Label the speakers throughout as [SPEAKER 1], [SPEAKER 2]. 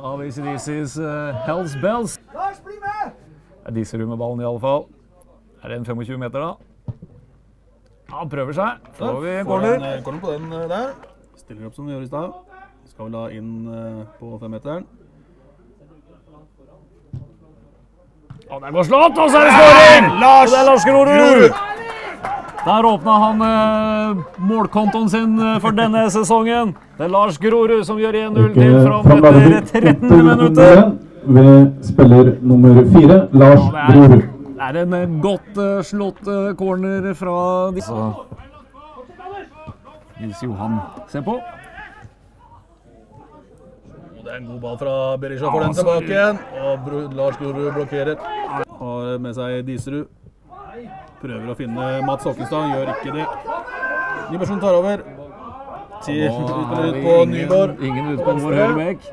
[SPEAKER 1] av ACDCs uh, Hells Bells.
[SPEAKER 2] Lars, bli med!
[SPEAKER 1] Det er disse med ballen i alle fall. Er det en 25 meter, da? Ja, han prøver seg. Får vi en
[SPEAKER 3] Får
[SPEAKER 1] corner.
[SPEAKER 3] en, eh, corner på den eh, der. Stiller opp som vi gjorde i stad. Skal vel da inn eh, på femmeteren.
[SPEAKER 1] Og der går slått, og så er det skåring! Lars Grorud! Der åpna han eh, målkontoen sin eh, for denne sesongen. Det er Lars Grorud som gjør 1-0 til fram etter 13. minuttet.
[SPEAKER 4] ved spiller nummer fire, Lars
[SPEAKER 1] Ja, det er-
[SPEAKER 4] Grorud.
[SPEAKER 1] Det er en eh, godt uh, slått uh, corner fra disse. Nils Johan Se på.
[SPEAKER 3] Det er en god ball fra Berisha. Får den tilbake igjen. Og Lars Grorud blokkerer. Har med seg Diserud. Prøver å finne Mats Håkenstad, gjør ikke det. Nybergsen tar over. Spiller ut på Nyborg.
[SPEAKER 1] ingen ute på vår høyre bekk.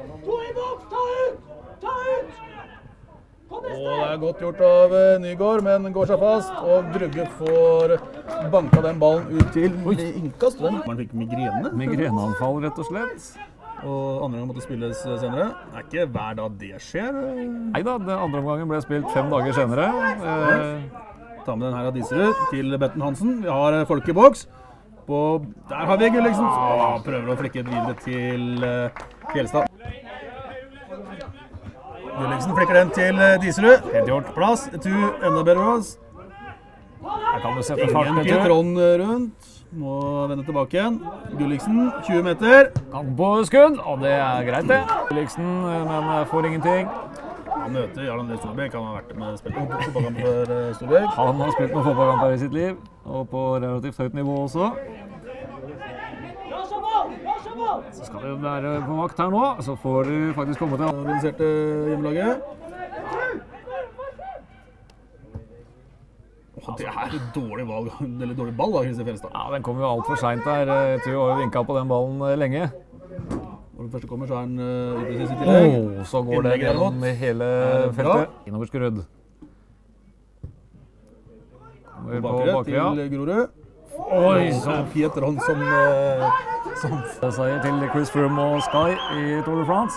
[SPEAKER 3] Og det er godt gjort av eh, Nygaard, men går seg fast. Og Brugge får banka den ballen ut til innkast. Den. Man fikk migrene.
[SPEAKER 1] Migreneanfall, rett og slett.
[SPEAKER 3] Og andre gang måtte spilles senere. Det er ikke hver dag det skjer.
[SPEAKER 1] Nei da, andre omgangen ble spilt fem dager senere. Eh,
[SPEAKER 3] Ta med den her av Diserud til Betten Hansen. Vi har folkeboks. folk i boks. På, der har vi Gulliksen. Så prøver å flikke videre til eh, Fjelstad. Gulliksen flikker den til eh, Diserud. Helt gjort. Plass. Tu enda bedre plass.
[SPEAKER 1] her kan du sette fart
[SPEAKER 3] Ingen
[SPEAKER 1] etter.
[SPEAKER 3] Trond rundt. Må vende tilbake igjen. Gulliksen 20 meter.
[SPEAKER 1] Kan på skudd, og det er greit, det. Gulliksen, eh, men eh, får ingenting.
[SPEAKER 3] Han møter Jarl André Storbekk. Han har vært med spilt på fotballkamp for eh, Storbekk.
[SPEAKER 1] Han har spilt noen fotballkamper i sitt liv, og på relativt høyt nivå også. Så skal du være på vakt her nå, så får du faktisk komme til
[SPEAKER 3] Organiserte hjemmelaget. Åh, det er et dårlig valg, eller dårlig ball av Christer Fjelstad.
[SPEAKER 1] Ja, Den kom jo altfor seint der. Jeg tror vi har vinka på den ballen lenge.
[SPEAKER 3] Første kommer, så er den uh, upresis i tillegg.
[SPEAKER 1] Oh, så går det gjennom hele feltet. Innover skrudd.
[SPEAKER 3] Bakre til Grorud.
[SPEAKER 1] Oi,
[SPEAKER 3] Så
[SPEAKER 1] så
[SPEAKER 3] Piet Rond som, eh, som
[SPEAKER 1] seier til Chris Froome og Sky i Tour de France.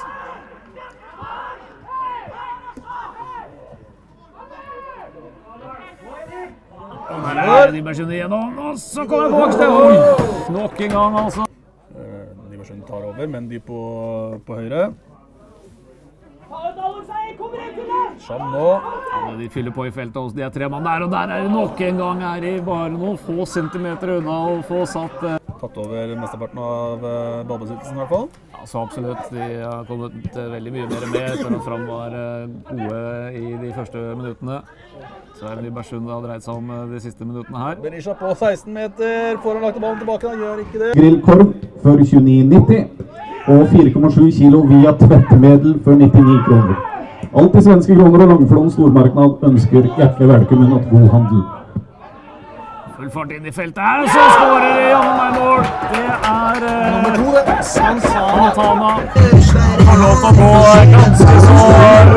[SPEAKER 1] Og der er Nybergsen igjennom, og så kommer Vågstad. Oi! Nok en gang, altså.
[SPEAKER 3] Eh, over, men de på, på høyre. Sham nå.
[SPEAKER 1] Ja, de fyller på i feltet hos De er tre mann der, og der er det nok en gang her i bare noen få centimeter unna å få satt eh,
[SPEAKER 3] Tatt over mesteparten av uh, ballbesittelsen, i hvert fall.
[SPEAKER 1] Ja, så absolutt. De har kommet eh, veldig mye mer med etter at Fram var eh, gode i de første minuttene. Så er det Nybergsund det har dreid seg om eh, de siste minuttene her.
[SPEAKER 3] Berisha på 16 meter. Får han lagt ballen tilbake? Han gjør ikke det.
[SPEAKER 4] Grillkorv for 29,90 og 4,7 kilo via tvettemedel for 99 kroner. Alt i svenske kroner og Langflon stormarknad ønsker hjertelig velkommen og god handel.
[SPEAKER 1] Full fart inn i feltet her, så skårer meg mål! Det er
[SPEAKER 3] Nummer
[SPEAKER 1] eh,
[SPEAKER 3] to, det. Sansana.
[SPEAKER 1] Santana. Får lov til å gå ganske så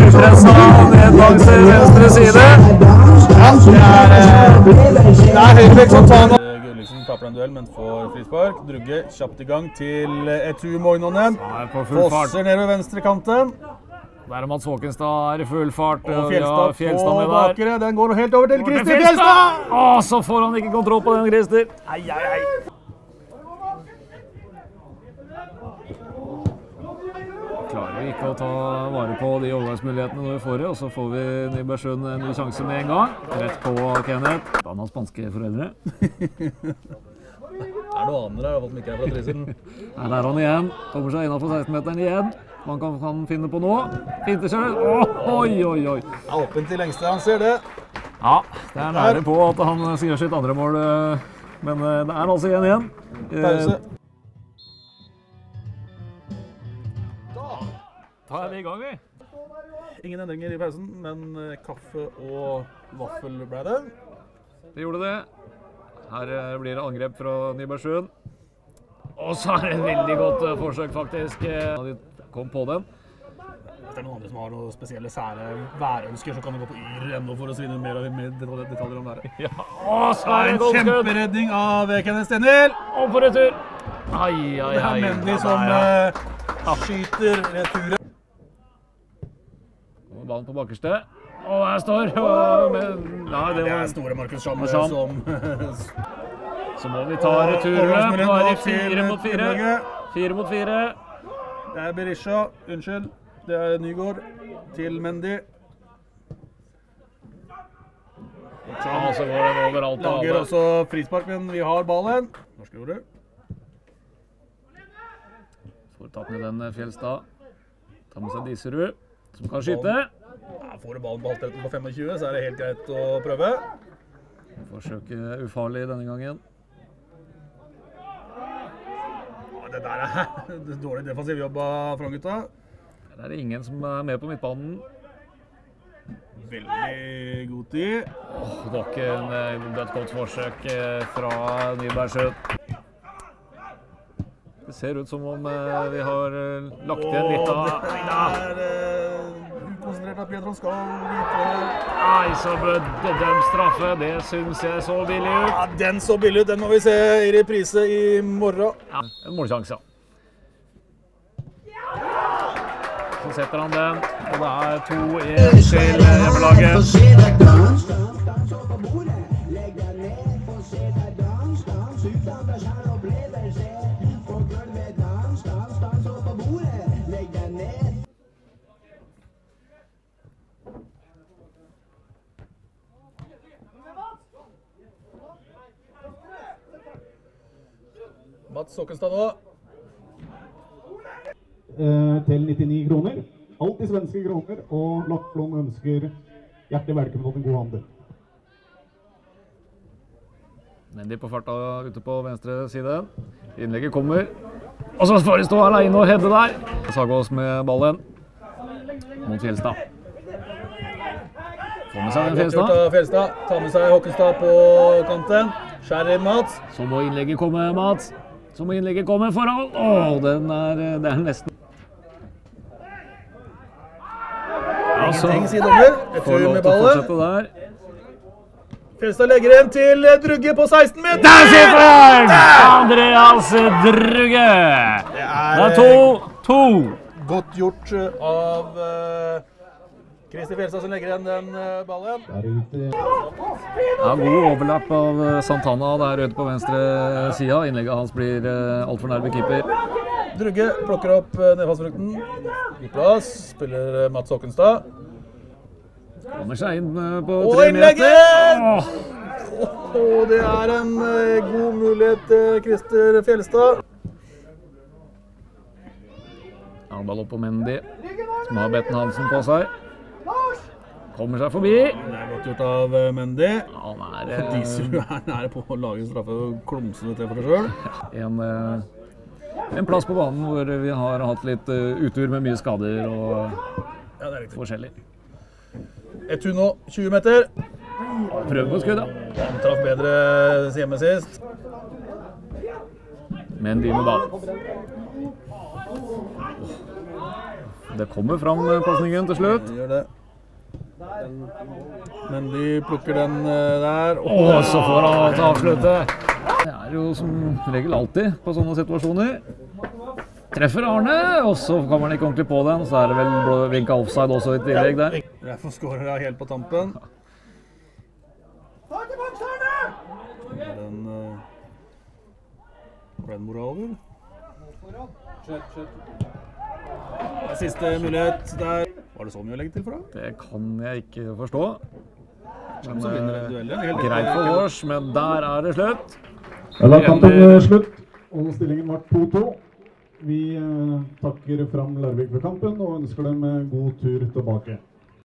[SPEAKER 1] upressa ned langs venstre side.
[SPEAKER 3] Det er, eh, det er Santana. Gulliksen taper en duell, men får frispark. Drugge kjapt i gang til eh, Etu Moinonen. Fosser ned ved. Venstre kanten.
[SPEAKER 1] Der er Mats Håkenstad er i full fart.
[SPEAKER 3] Og
[SPEAKER 1] ja,
[SPEAKER 3] Fjelstad
[SPEAKER 1] Fjelstad
[SPEAKER 3] på bakre. Den går helt over til Christer Fjelstad!
[SPEAKER 1] Å, så får han ikke kontroll på den, Christer. Ei, ei, ai. Klarer vi ikke å ta vare på de overgangsmulighetene når vi får det, og så får vi Nybergsund en ny sjanse med en gang. Rett på Kenneth. Han har spanske foreldre.
[SPEAKER 3] Er det noe annet der, som ikke er fra Trysil?
[SPEAKER 1] Her er han igjen. Kommer seg innafor 16-meteren igjen. Man kan, kan finne på nå. Finter seg. Å, oi, oi, oi.
[SPEAKER 3] Er åpent til lengste, han ser det.
[SPEAKER 1] Ja, det er nære på at han gjør sitt andre mål, eh, men eh, det er altså 1 igjen. Eh,
[SPEAKER 3] Pause.
[SPEAKER 1] Da er vi i gang, vi.
[SPEAKER 3] Ingen endringer i pausen, men eh, kaffe og vaffel ble det.
[SPEAKER 1] Det gjorde det. Her eh, blir det angrep fra Nybergsund. Og så er det et veldig godt eh, forsøk, faktisk. De kom på den.
[SPEAKER 3] Hvis det er noen andre som har noen spesielle sære værønsker, så kan de gå på yr.no for å svinne mer, mer detalj- detaljer om været.
[SPEAKER 1] Ja. Og så er det
[SPEAKER 3] en kjemperedning av Kenneth Stenhild.
[SPEAKER 1] Og på retur. Ai, ai,
[SPEAKER 3] Det er
[SPEAKER 1] ai.
[SPEAKER 3] Mendy som
[SPEAKER 1] ja,
[SPEAKER 3] ja. skyter returen.
[SPEAKER 1] Ballen på bakerste. Og der står og, men, Nei, det
[SPEAKER 3] Det er store Markus Schamme
[SPEAKER 1] Scham.
[SPEAKER 3] som
[SPEAKER 1] Så må vi ta returløp. Nå er det fire mot fire. Fire mot fire.
[SPEAKER 3] Det er Berisha. Unnskyld. Det er Nygård til Mendy.
[SPEAKER 1] Ja, så går den overalt.
[SPEAKER 3] Lager også frispark, men vi har ballen. Norske ordet.
[SPEAKER 1] Får tatt ned den eh, Fjelstad. Tar med seg Diserud, som kan skyte.
[SPEAKER 3] Ja, får du ballen på halvtretten på 25, så er det helt greit å prøve.
[SPEAKER 1] Forsøke ufarlig denne gangen.
[SPEAKER 3] Ja, det der er dårlig defensiv jobb av Frogn-gutta.
[SPEAKER 1] Der er det ingen som er med på midtbanen.
[SPEAKER 3] Veldig god tid.
[SPEAKER 1] Det var ikke en, eh, et godt forsøk eh, fra Nybergsjøen. Det ser ut som om eh, vi har lagt igjen litt av
[SPEAKER 3] Det er uh, at Pietro skal vite
[SPEAKER 1] Nei, så bedømt straffe. Det syns jeg så billig ut.
[SPEAKER 3] Ja, Den så billig ut. Den må vi se i reprise i morgen.
[SPEAKER 1] Ja, en målsjanse, ja. Så setter han den, og det er 2-1 til hjemmelaget.
[SPEAKER 3] Mats Håkenstad nå.
[SPEAKER 4] eh, til 99 kroner. Alt i svenske kroner, og Lappland ønsker hjertelig velkommen til en god handel.
[SPEAKER 1] Mendy på farta ute på venstre side. Innlegget kommer. Og så får de stå aleine og hedde der. Sagås med ballen mot Fjelstad. Får med seg den Fjelstad.
[SPEAKER 3] Fjelstad. Tar med seg Håkestad på kanten. Skjærer inn Mats.
[SPEAKER 1] Så må innlegget komme, Mats. Så må innlegget komme foran. Å, den er, det er nesten Altså, så
[SPEAKER 3] Ingenting, sier dommer. Et
[SPEAKER 1] får lov til å fortsette der.
[SPEAKER 3] Fjelstad legger en til Drugge på 16 meter.
[SPEAKER 1] Der sitter den! Andreas Drugge.
[SPEAKER 3] Det
[SPEAKER 1] Det er to. To.
[SPEAKER 3] Godt gjort eh, av uh, Christer Fjelstad som legger igjen den eh, ballen.
[SPEAKER 4] Det er
[SPEAKER 1] Ja, god overlapp av eh, Santana der ute på venstre sida. Innlegget hans blir altfor nærme keeper.
[SPEAKER 3] Drugge plukker opp nedfallsfrukten. I plass. Spiller eh, Mats Håkenstad.
[SPEAKER 1] Kommer seg inn eh, på
[SPEAKER 3] Og
[SPEAKER 1] tre
[SPEAKER 3] innlegget!
[SPEAKER 1] meter.
[SPEAKER 3] Og det er en eh, god mulighet til Christer Fjelstad.
[SPEAKER 1] Ja, ball opp på Mendy, som har Betten Hansen på seg. Kommer seg forbi.
[SPEAKER 3] Det er godt gjort av eh, Mendy.
[SPEAKER 1] Ja, Han er eh,
[SPEAKER 3] Disrud er nære på å lage en straffe og klumse det til for seg sjøl.
[SPEAKER 1] en, eh, en plass på banen hvor vi har hatt litt eh, utur med mye skader og
[SPEAKER 3] Ja, det er
[SPEAKER 1] forskjellig.
[SPEAKER 3] Et tur nå, 20 meter.
[SPEAKER 1] Prøv på skudd, da.
[SPEAKER 3] Han traff bedre hjemme sist.
[SPEAKER 1] Mendy med ballen. Det kommer fram eh, pasningen til slutt.
[SPEAKER 3] Gjør det. Men de plukker den eh, der.
[SPEAKER 1] Og så får han til å avslutte. Det er jo som regel alltid på sånne situasjoner. Treffer Arne, og så kommer han ikke ordentlig på den. Så er det vel vinka offside også i tillegg der.
[SPEAKER 3] Derfor skårer jeg helt på tampen.
[SPEAKER 2] Ta til Arne!
[SPEAKER 3] Den Ble den mora over? Det er Siste mulighet der. Var det så mye å legge til for deg?
[SPEAKER 1] Det kan jeg ikke forstå.
[SPEAKER 3] Men? Helt
[SPEAKER 1] Greit for vårs, men der er det slutt.
[SPEAKER 4] Ja, da er kampen eh, slutt, og stillingen ble 2-2. Vi eh, takker fram Larvik for kampen og ønsker dem eh, god tur tilbake.